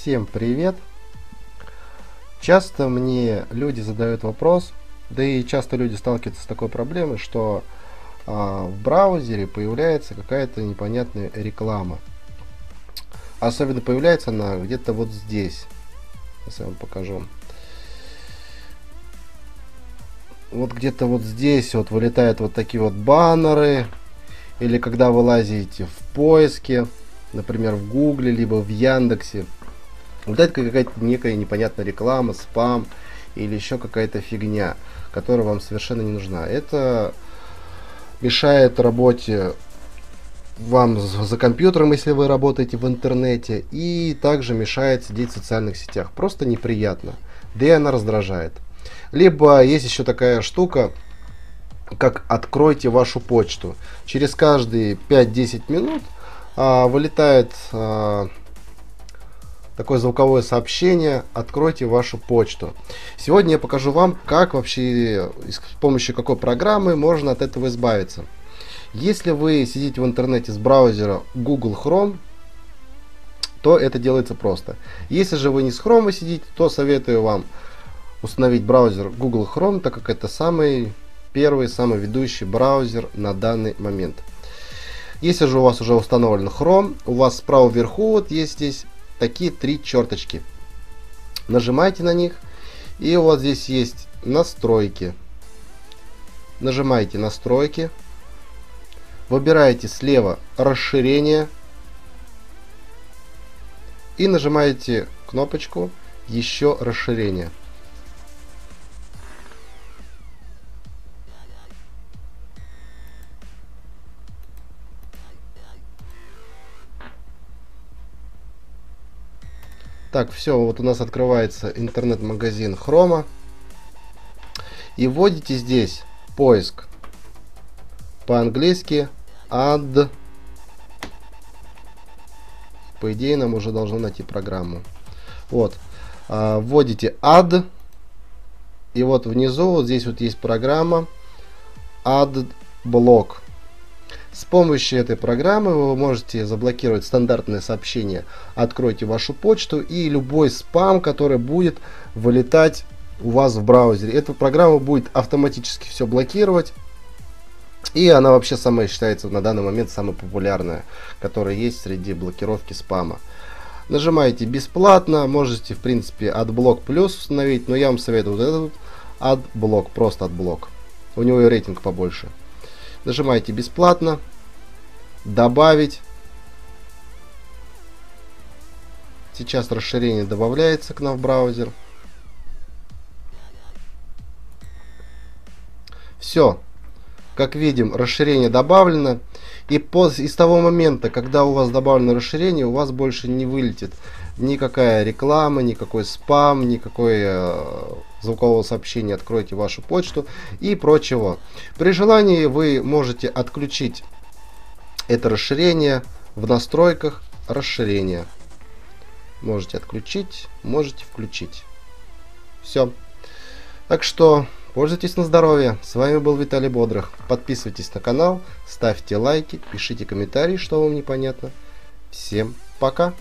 Всем привет! Часто мне люди задают вопрос, да и часто люди сталкиваются с такой проблемой, что а, в браузере появляется какая-то непонятная реклама. Особенно появляется она где-то вот здесь. Сейчас я вам покажу. Вот где-то вот здесь вот вылетают вот такие вот баннеры. Или когда вы лазите в поиске, например, в Гугле, либо в Яндексе. Вот это какая-то некая непонятная реклама, спам или еще какая-то фигня, которая вам совершенно не нужна. Это мешает работе вам за компьютером, если вы работаете в интернете, и также мешает сидеть в социальных сетях. Просто неприятно. Да и она раздражает. Либо есть еще такая штука, как откройте вашу почту. Через каждые 5-10 минут а, вылетает а, такое звуковое сообщение «Откройте вашу почту». Сегодня я покажу вам, как вообще, с помощью какой программы можно от этого избавиться. Если вы сидите в интернете с браузера Google Chrome, то это делается просто. Если же вы не с Chrome сидите, то советую вам установить браузер Google Chrome, так как это самый первый, самый ведущий браузер на данный момент. Если же у вас уже установлен Chrome, у вас справа вверху вот есть здесь такие три черточки. Нажимаете на них, и вот здесь есть настройки. Нажимаете настройки, выбираете слева расширение и нажимаете кнопочку еще расширение. Так, все, вот у нас открывается интернет-магазин Хрома. И вводите здесь поиск. По-английски add. По идее, нам уже должно найти программу. Вот. А, вводите add. И вот внизу, вот здесь вот есть программа add block. С помощью этой программы вы можете заблокировать стандартное сообщение «Откройте вашу почту» и любой спам, который будет вылетать у вас в браузере. Эта программа будет автоматически все блокировать. И она вообще самая считается на данный момент самая популярная, которая есть среди блокировки спама. Нажимаете бесплатно, можете в принципе AdBlock Plus установить, но я вам советую вот этот AdBlock, просто AdBlock. У него и рейтинг побольше. Нажимаете бесплатно. Добавить. Сейчас расширение добавляется к нам в браузер. Все. Как видим, расширение добавлено. И после, из того момента, когда у вас добавлено расширение, у вас больше не вылетит никакая реклама, никакой спам, никакой э, звукового сообщения откройте вашу почту и прочего. При желании вы можете отключить это расширение в настройках расширения. Можете отключить, можете включить. Все. Так что пользуйтесь на здоровье. С вами был Виталий Бодрых. Подписывайтесь на канал, ставьте лайки, пишите комментарии, что вам непонятно. Всем пока.